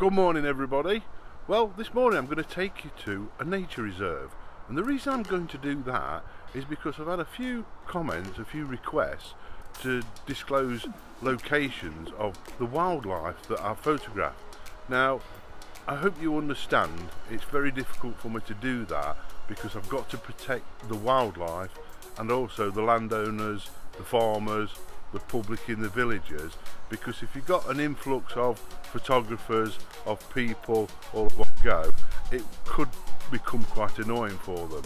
Good morning everybody. Well this morning I'm going to take you to a nature reserve and the reason I'm going to do that is because I've had a few comments, a few requests to disclose locations of the wildlife that I've photographed. Now I hope you understand it's very difficult for me to do that because I've got to protect the wildlife and also the landowners, the farmers, the public in the villages because if you've got an influx of photographers, of people all at one go, it could become quite annoying for them.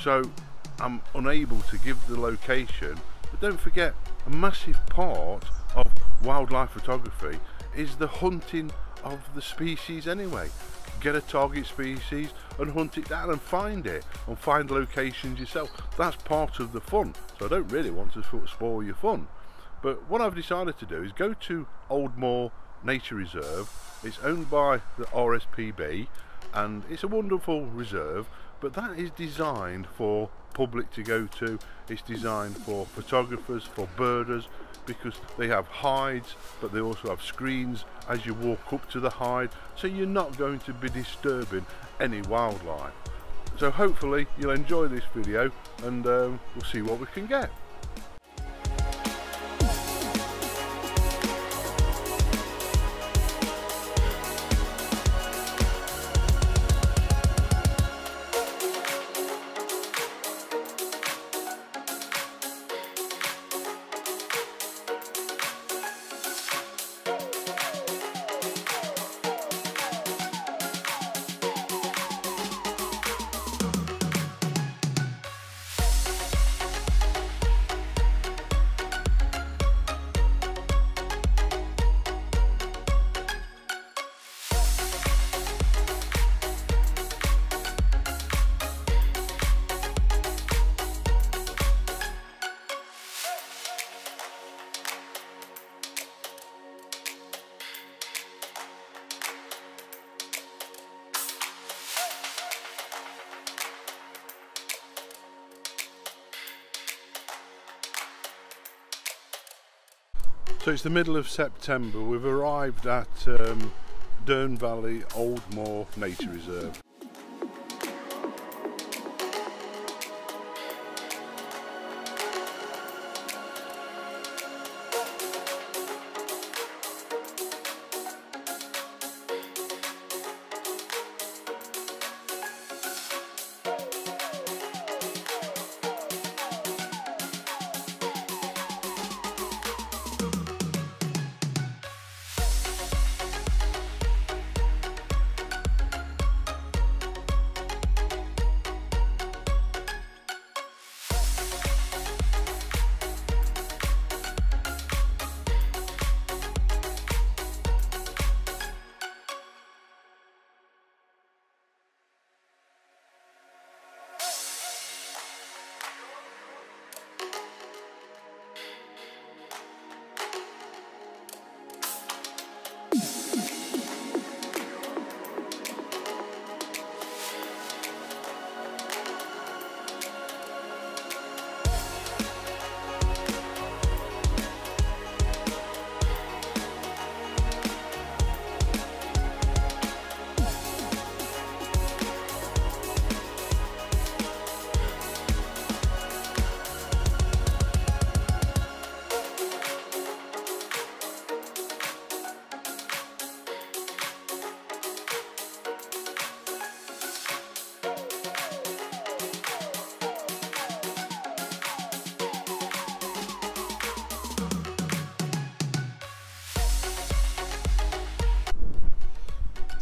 So I'm unable to give the location, but don't forget a massive part of wildlife photography is the hunting of the species anyway. Get a target species and hunt it down and find it and find locations yourself. That's part of the fun. So I don't really want to spoil your fun. But what I've decided to do is go to Old Moor Nature Reserve. It's owned by the RSPB and it's a wonderful reserve but that is designed for public to go to. It's designed for photographers, for birders because they have hides but they also have screens as you walk up to the hide so you're not going to be disturbing any wildlife. So hopefully you'll enjoy this video and um, we'll see what we can get. So it's the middle of September. We've arrived at um, Dearne Valley Old Moor Nature Reserve.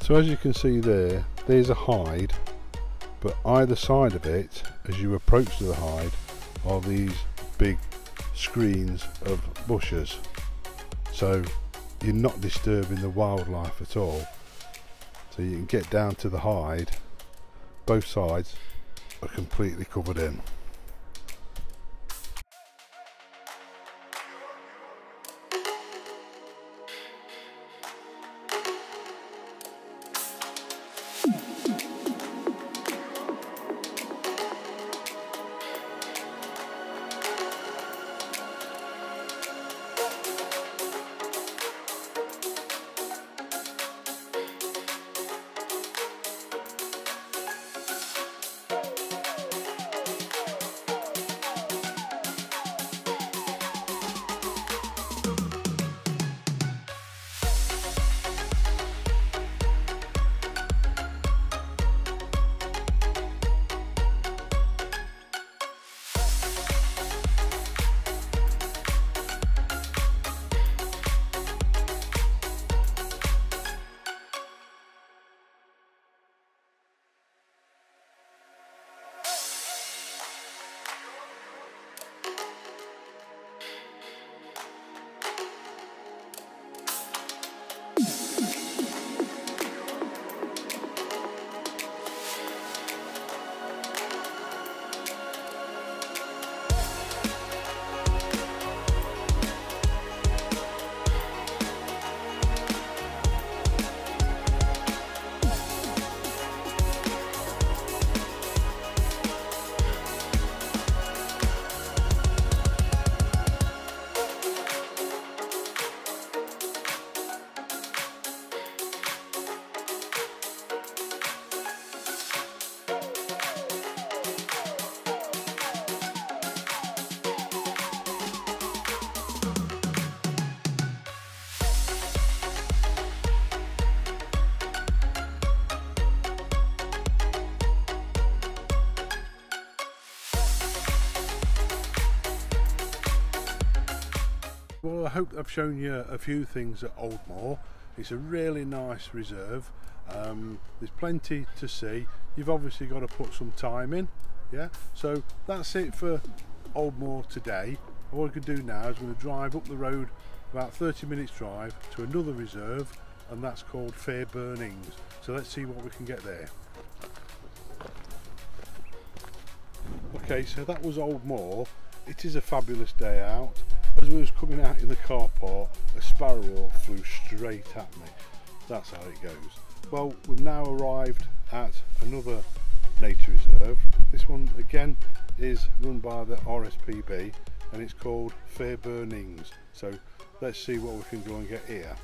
So as you can see there, there's a hide, but either side of it, as you approach the hide, are these big screens of bushes. So you're not disturbing the wildlife at all. So you can get down to the hide, both sides are completely covered in. Hope I've shown you a few things at Old Moor. It's a really nice reserve. Um, there's plenty to see. You've obviously got to put some time in. Yeah. So that's it for Old Moor today. What I could do now is I'm going to drive up the road about 30 minutes drive to another reserve and that's called Fairburn Ings. So let's see what we can get there. Okay, so that was Old Moor. It is a fabulous day out. As we was coming out in the car park, a sparrow flew straight at me. That's how it goes. Well, we've now arrived at another nature reserve. This one again is run by the RSPB and it's called Fairburn Ings. So let's see what we can go and get here.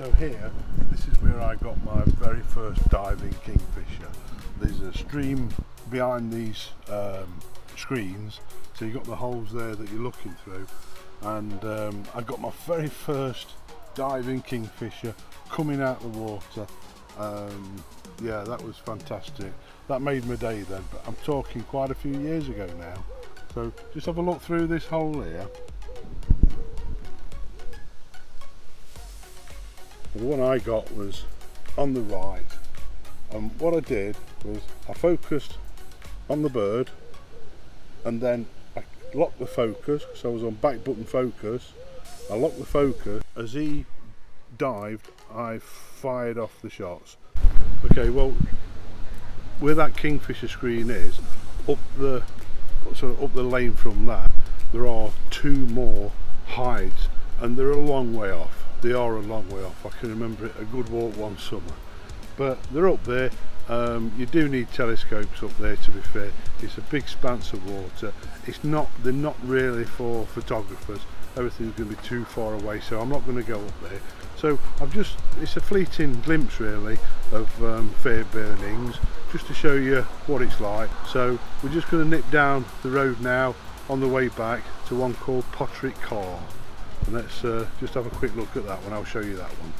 So here, this is where I got my very first diving kingfisher. There's a stream behind these um, screens, so you've got the holes there that you're looking through. And um, I got my very first diving kingfisher coming out of the water. Um, yeah, that was fantastic. That made my day then, but I'm talking quite a few years ago now. So just have a look through this hole here. The one I got was on the right and what I did was I focused on the bird and then I locked the focus so I was on back button focus. I locked the focus. As he dived I fired off the shots. Okay well where that kingfisher screen is up the sort of up the lane from that there are two more hides and they're a long way off they are a long way off. I can remember it a good walk one summer. But they're up there. Um, you do need telescopes up there to be fair. It's a big expanse of water. It's not. They're not really for photographers. Everything's going to be too far away, so I'm not going to go up there. So I've just. It's a fleeting glimpse really of um, Fairburn Ings, just to show you what it's like. So we're just going to nip down the road now on the way back to one called Potterick Carr and let's uh, just have a quick look at that one I'll show you that one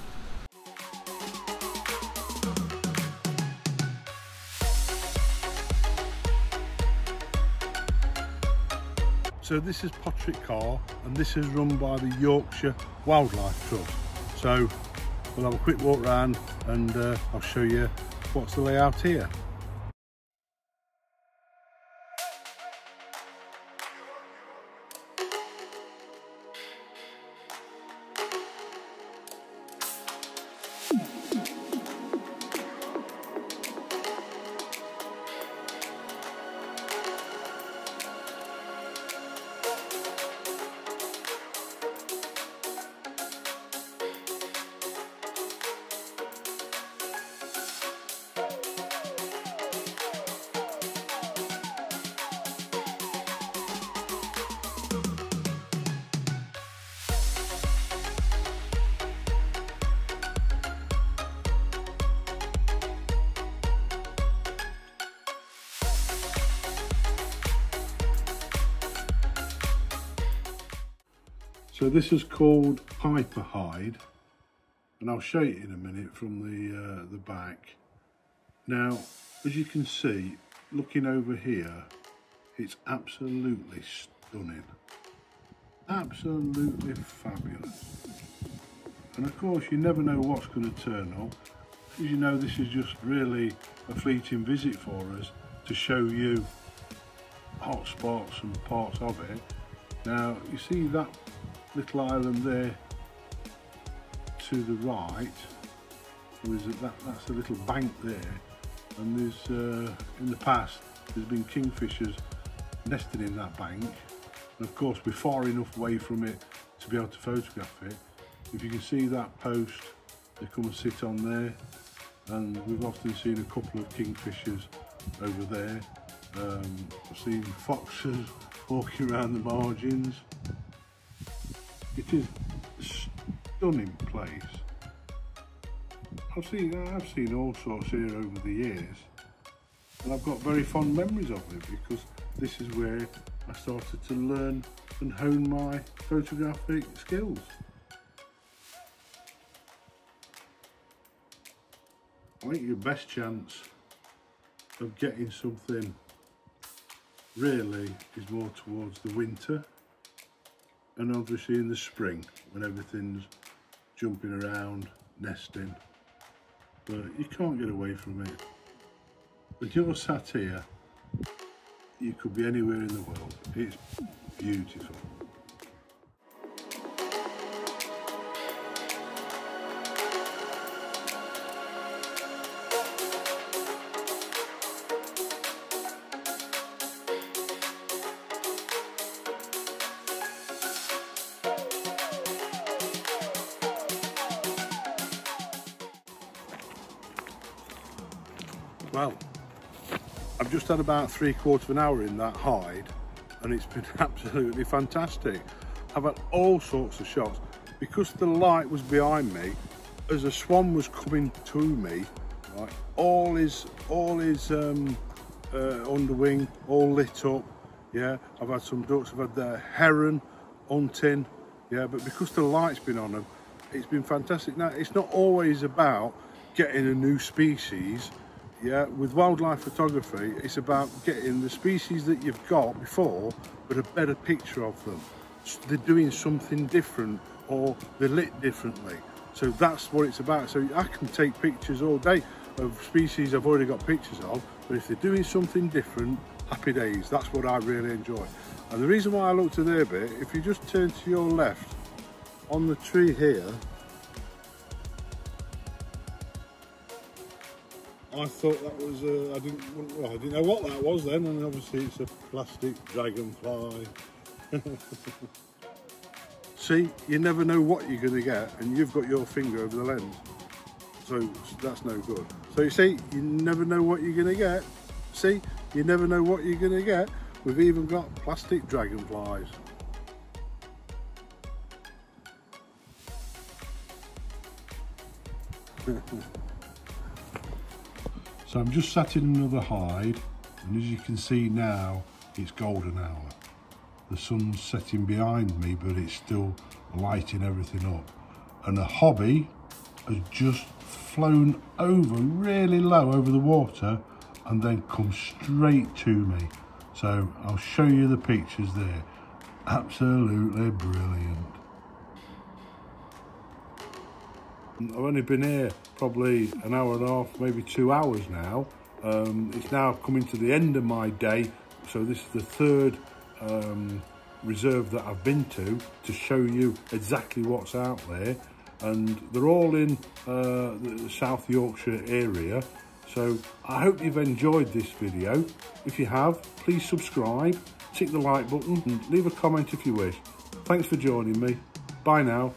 So this is Potterick Carr and this is run by the Yorkshire Wildlife Trust. So we'll have a quick walk around and uh, I'll show you what's the layout here. So this is called Piper Hide and I'll show you in a minute from the, uh, the back. Now, as you can see, looking over here, it's absolutely stunning. Absolutely fabulous. And of course, you never know what's going to turn up. As you know, this is just really a fleeting visit for us to show you hot spots and parts of it. Now, you see that little island there to the right, was that, that's a little bank there, and there's, uh, in the past, there's been kingfishers nesting in that bank. And of course, we're far enough away from it to be able to photograph it. If you can see that post, they come and sit on there. And we've often seen a couple of kingfishers over there. Um, I've seen foxes walking around the margins. It is stunning place. I've seen I've seen all sorts here over the years, and I've got very fond memories of it because this is where I started to learn and hone my photographic skills. I think your best chance of getting something really is more towards the winter and obviously in the spring when everything's jumping around, nesting. But you can't get away from it. When you're sat here, you could be anywhere in the world. It's beautiful. I've just had about three quarters of an hour in that hide and it's been absolutely fantastic. I've had all sorts of shots. Because the light was behind me, as a swan was coming to me, right, all is all is um, uh, underwing, all lit up. Yeah, I've had some ducks, I've had the heron hunting. Yeah, but because the light's been on them, it's been fantastic. Now, it's not always about getting a new species yeah with wildlife photography it's about getting the species that you've got before but a better picture of them. They're doing something different or they're lit differently. So that's what it's about. So i can take pictures all day of species i've already got pictures of but if they're doing something different happy days. That's what i really enjoy. And the reason why i looked at there bit if you just turn to your left on the tree here I thought that was, uh, I didn't, well, I didn't know what that was then, and obviously it's a plastic dragonfly. See, you never know what you're going to get, and you've got your finger over the lens. So that's no good. So you see, you never know what you're going to get. See, you never know what you're going to get. We've even got plastic dragonflies. So I'm just sat in another hide and as you can see now it's golden hour. The sun's setting behind me but it's still lighting everything up. And a hobby has just flown over really low over the water and then come straight to me. So I'll show you the pictures there. Absolutely brilliant. I've only been here probably an hour and a half, maybe two hours now. Um, it's now coming to the end of my day, so this is the third um, reserve that I've been to to show you exactly what's out there. And they're all in uh, the South Yorkshire area. So I hope you've enjoyed this video. If you have, please subscribe, tick the like button and leave a comment if you wish. Thanks for joining me. Bye now.